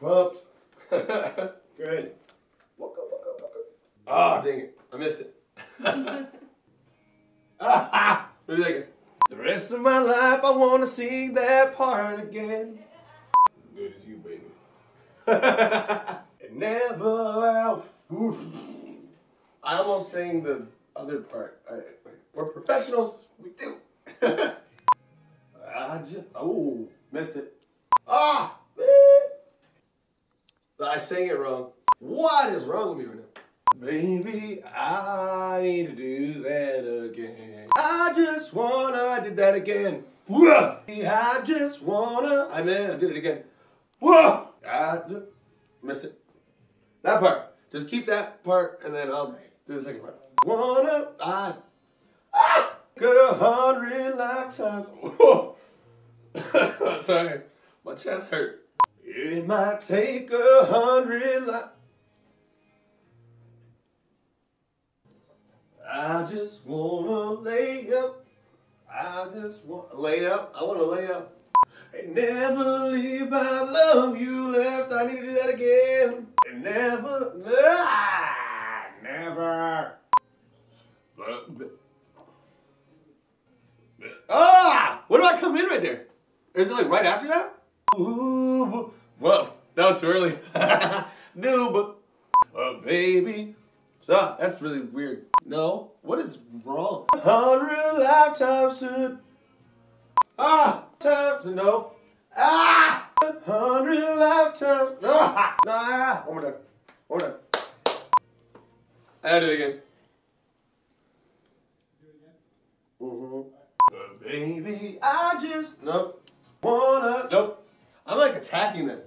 Pumped. Good. Waka, waka, waka. Ah, dang it. I missed it. ah, what are you thinking? The rest of my life, I want to sing that part again. Good as you, baby. and never laugh. Oof. I almost sang the other part. I, we're professionals. We do. I just, oh, missed it. Ah. I sang it wrong. What is wrong with me right now? Baby, I need to do that again. I just wanna, I did that again. I just wanna, I mean, I did it again. I missed it. That part. Just keep that part and then I'll do the second part. Wanna, I, ah, hundred lifetimes. Sorry, my chest hurt. It might take a hundred lives. I just wanna lay up. I just wanna lay up. I wanna lay up. And never leave. I love you left. I need to do that again. And never, ah, never. Ah, where do I come in right there? Is it like right after that? Ooh, well, that was too early. no, but, uh, baby. So, that's really weird. No, what is wrong? A hundred lifetimes to, ah, times know. Ah, a hundred lifetimes. Ah, ah, one more time. One more time. I gotta do it again. Mm-hmm. Baby, I just, nope. Wanna, nope. I'm like attacking them.